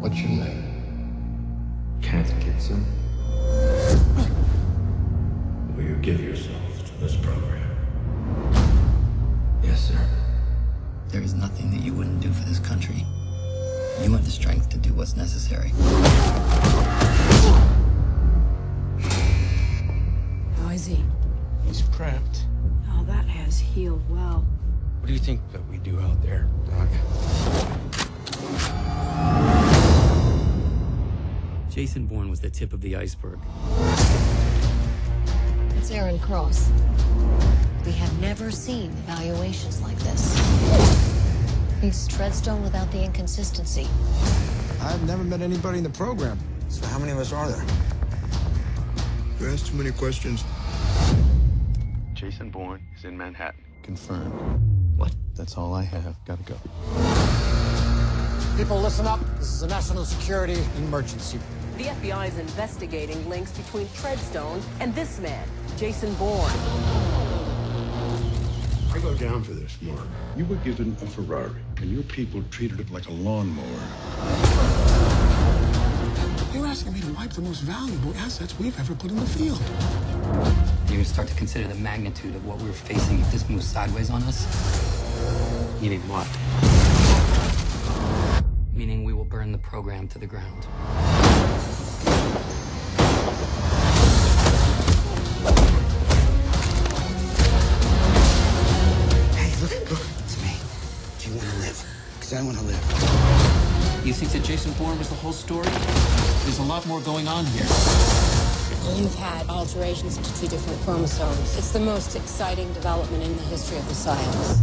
What's your name? Kenneth Kitsom. Will you give yourself to this program? Yes, sir. There is nothing that you wouldn't do for this country. You have the strength to do what's necessary. How is he? He's cramped. Oh, that has healed well. What do you think that we do out there, Doc? Jason Bourne was the tip of the iceberg. It's Aaron Cross. We have never seen evaluations like this. He's Treadstone without the inconsistency. I've never met anybody in the program. So how many of us are there? You ask too many questions. Jason Bourne is in Manhattan. Confirmed. What? That's all I have. Gotta go. People, listen up. This is a national security emergency. The FBI is investigating links between Treadstone and this man, Jason Bourne. I go down for this, Mark. You were given a Ferrari, and your people treated it like a lawnmower. You're asking me to wipe the most valuable assets we've ever put in the field. You're start to consider the magnitude of what we're facing if this moves sideways on us? You mean what? Meaning we will burn the program to the ground. Hey, look, look, it's me. Do you want to live? Because I want to live. You think that Jason Bourne was the whole story? There's a lot more going on here. You've had alterations to two different chromosomes. It's the most exciting development in the history of the science.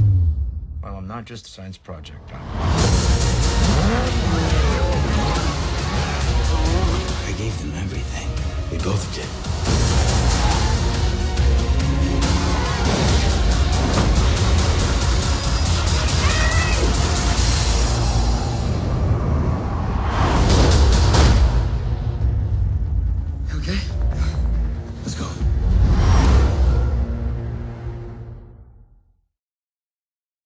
Well, I'm not just a science project, Doc. Everything. We both did.